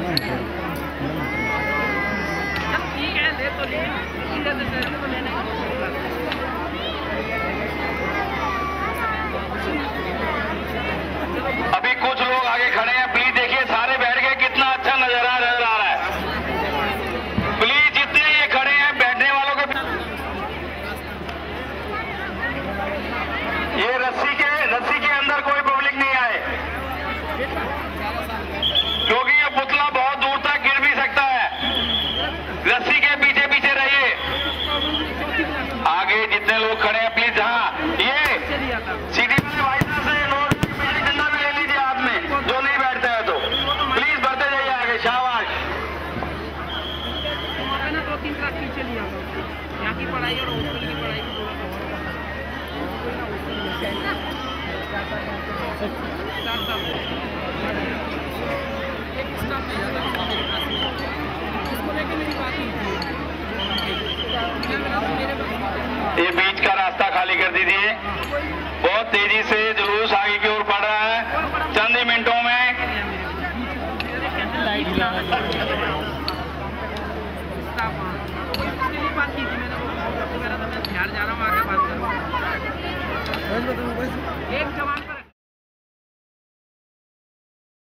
Thank you. जितने लोग खड़े हैं प्लीज़ हाँ। ये सीधी वाले भाई साहब से नोट डंडा भी ले लीजिए हाथ में, जो नहीं बैठते हैं तो। प्लीज़ बढ़ते जाइए आगे, शाबाश। दो तीन पढ़ाई और की पढ़ाई ये बीच का रास्ता खाली कर दीजिए। बहुत तेज़ी से जुलूस आगे की ओर बढ़ रहा है। चंद ही मिनटों में। एक जवान